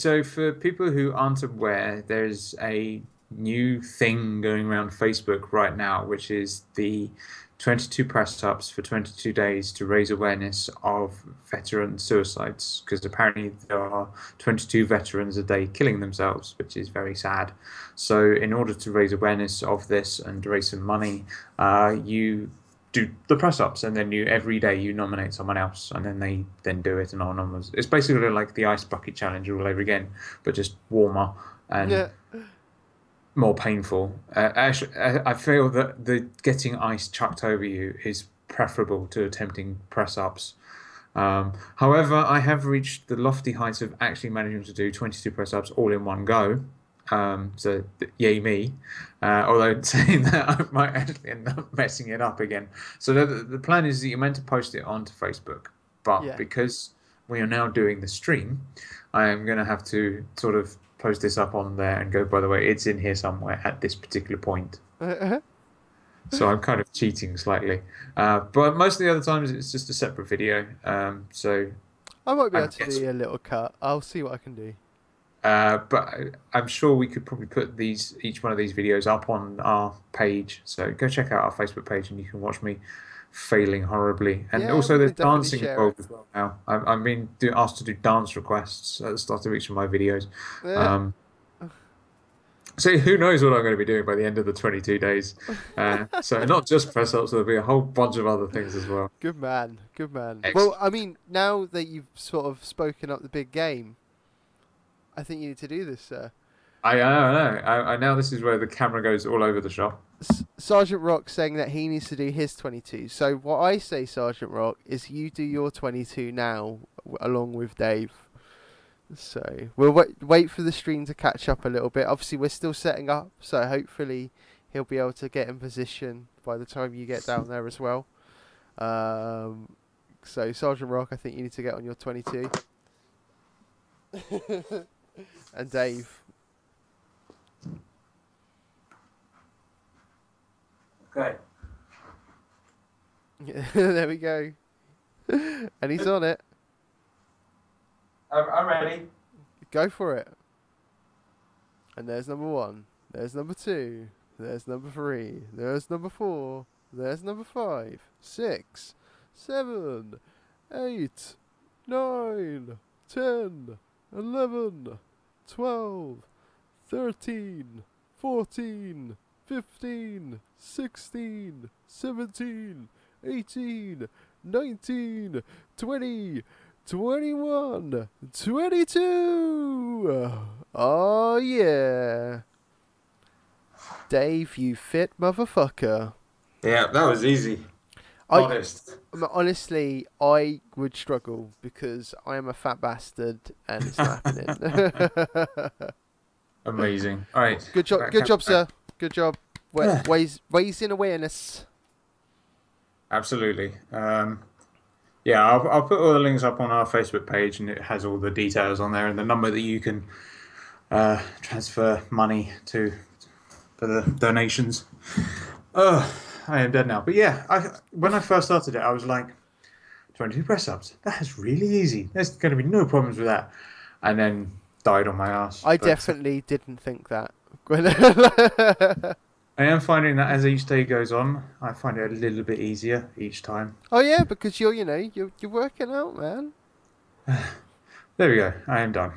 So, for people who aren't aware, there's a new thing going around Facebook right now, which is the 22 press ups for 22 days to raise awareness of veteran suicides because apparently there are 22 veterans a day killing themselves, which is very sad. So, in order to raise awareness of this and raise some money, uh, you do the press ups and then you every day you nominate someone else and then they then do it and on and It's basically like the ice bucket challenge all over again, but just warmer and. Yeah more painful. Uh, actually, I feel that the getting ice chucked over you is preferable to attempting press ups. Um, however, I have reached the lofty heights of actually managing to do 22 press ups all in one go. Um, so, yay me. Uh, although saying that I might actually end up messing it up again. So, the, the plan is that you're meant to post it onto Facebook. But yeah. because we are now doing the stream, I am going to have to sort of post this up on there and go, by the way, it's in here somewhere at this particular point. so I'm kind of cheating slightly. Uh, but most of the other times it's just a separate video. Um, so I might be able to do a little cut. I'll see what I can do. Uh, but I'm sure we could probably put these each one of these videos up on our page. So go check out our Facebook page and you can watch me failing horribly. And yeah, also, there's dancing involved as well now. I'm, I'm being asked to do dance requests at the start of each of my videos. Yeah. Um, so who knows what I'm going to be doing by the end of the 22 days? Uh, so not just press ups, there'll be a whole bunch of other things as well. Good man, good man. Excellent. Well, I mean, now that you've sort of spoken up the big game, I think you need to do this, sir. I, I know. I, I now this is where the camera goes all over the shop. S- Sergeant Rock saying that he needs to do his 22. So what I say, Sergeant Rock, is you do your 22 now, along with Dave. So we'll wait, wait for the stream to catch up a little bit. Obviously, we're still setting up, so hopefully he'll be able to get in position by the time you get down there as well. Um, so Sergeant Rock, I think you need to get on your 22. and Dave, Okay. there we go. and he's on it. I'm, I'm ready. Go for it. And there's number one. There's number two. There's number three. There's number four. There's number five. Six. Seven. Eight. Nine. Ten. Eleven. Twelve. Thirteen. Fourteen. 15, 16, 17, 18, 19, 20, 21, 22. Oh, yeah. Dave, you fit motherfucker. Yeah, that was easy. Honest. I, honestly, I would struggle because I am a fat bastard and it's not happening. Amazing. All right. Good job. Good job, sir. Good job. Yeah. Ways, raising awareness. Absolutely. Um, yeah, I'll, I'll put all the links up on our Facebook page, and it has all the details on there and the number that you can uh, transfer money to for the donations. Oh, I am dead now. But yeah, I, when I first started it, I was like, 22 press ups. That's really easy. There's going to be no problems with that. And then died on my ass. I but, definitely didn't think that. I am finding that as each day goes on, I find it a little bit easier each time. Oh yeah, because you're you know you're you're working out, man. there we go. I am done.